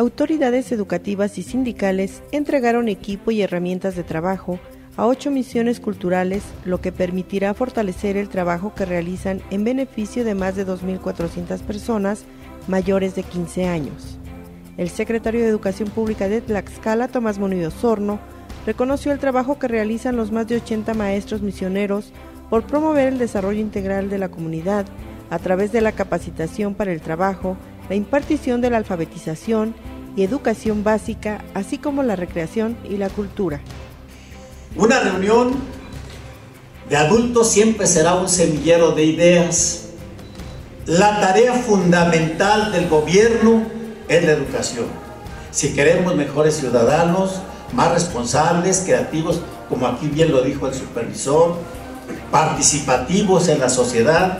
autoridades educativas y sindicales entregaron equipo y herramientas de trabajo a ocho misiones culturales, lo que permitirá fortalecer el trabajo que realizan en beneficio de más de 2.400 personas mayores de 15 años. El secretario de Educación Pública de Tlaxcala, Tomás Monido Osorno, reconoció el trabajo que realizan los más de 80 maestros misioneros por promover el desarrollo integral de la comunidad a través de la capacitación para el trabajo, la impartición de la alfabetización y educación básica, así como la recreación y la cultura. Una reunión de adultos siempre será un semillero de ideas. La tarea fundamental del gobierno es la educación. Si queremos mejores ciudadanos, más responsables, creativos, como aquí bien lo dijo el supervisor, participativos en la sociedad,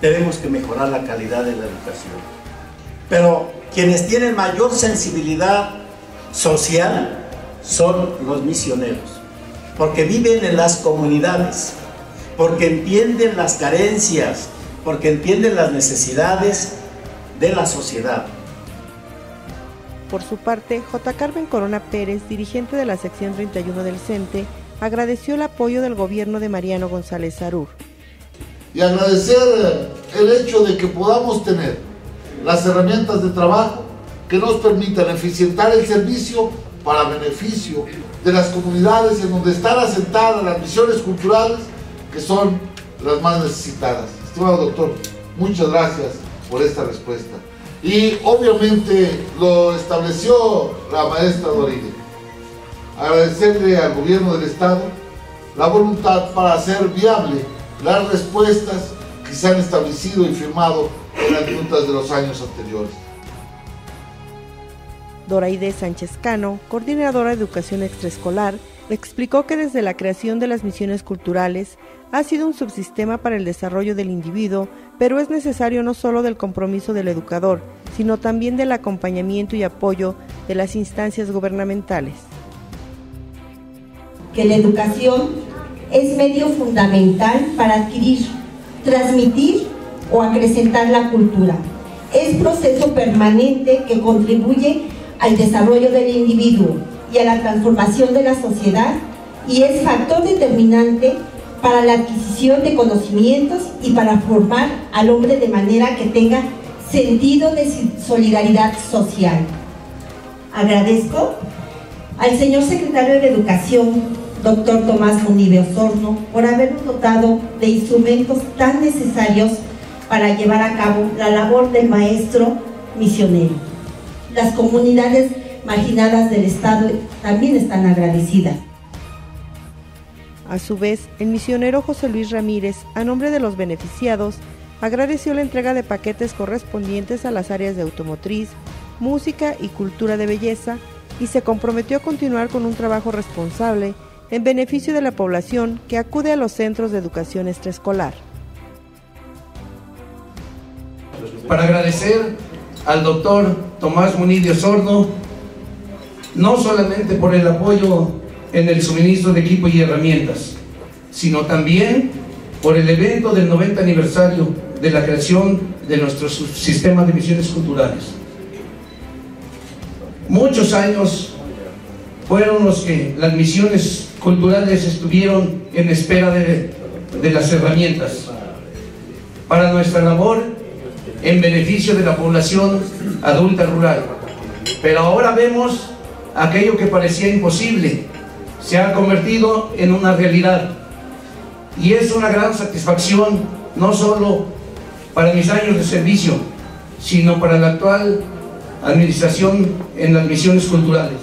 tenemos que mejorar la calidad de la educación. Pero quienes tienen mayor sensibilidad social son los misioneros, porque viven en las comunidades, porque entienden las carencias, porque entienden las necesidades de la sociedad. Por su parte, J. Carmen Corona Pérez, dirigente de la sección 31 del CENTE, agradeció el apoyo del gobierno de Mariano González Arur. Y agradecer el hecho de que podamos tener las herramientas de trabajo que nos permitan eficientar el servicio para beneficio de las comunidades en donde están asentadas las misiones culturales que son las más necesitadas. Estimado doctor, muchas gracias por esta respuesta. Y obviamente lo estableció la maestra Dorine. Agradecerle al gobierno del Estado la voluntad para hacer viable las respuestas que se han establecido y firmado en las minutas de los años anteriores. Doraide Sánchez Cano, coordinadora de educación extraescolar, explicó que desde la creación de las misiones culturales ha sido un subsistema para el desarrollo del individuo, pero es necesario no solo del compromiso del educador, sino también del acompañamiento y apoyo de las instancias gubernamentales. Que la educación es medio fundamental para adquirir, transmitir o acrecentar la cultura. Es proceso permanente que contribuye al desarrollo del individuo y a la transformación de la sociedad y es factor determinante para la adquisición de conocimientos y para formar al hombre de manera que tenga sentido de solidaridad social. Agradezco al señor secretario de Educación, doctor Tomás Munive Osorno, por habernos dotado de instrumentos tan necesarios para llevar a cabo la labor del maestro misionero. Las comunidades marginadas del Estado también están agradecidas. A su vez, el misionero José Luis Ramírez, a nombre de los beneficiados, agradeció la entrega de paquetes correspondientes a las áreas de automotriz, música y cultura de belleza y se comprometió a continuar con un trabajo responsable en beneficio de la población que acude a los centros de educación extraescolar. Para agradecer al doctor Tomás Munidio Sordo, no solamente por el apoyo en el suministro de equipo y herramientas, sino también por el evento del 90 aniversario de la creación de nuestro sistema de misiones culturales. Muchos años fueron los que las misiones culturales estuvieron en espera de, de las herramientas para nuestra labor en beneficio de la población adulta rural. Pero ahora vemos aquello que parecía imposible, se ha convertido en una realidad. Y es una gran satisfacción, no solo para mis años de servicio, sino para la actual administración en las misiones culturales.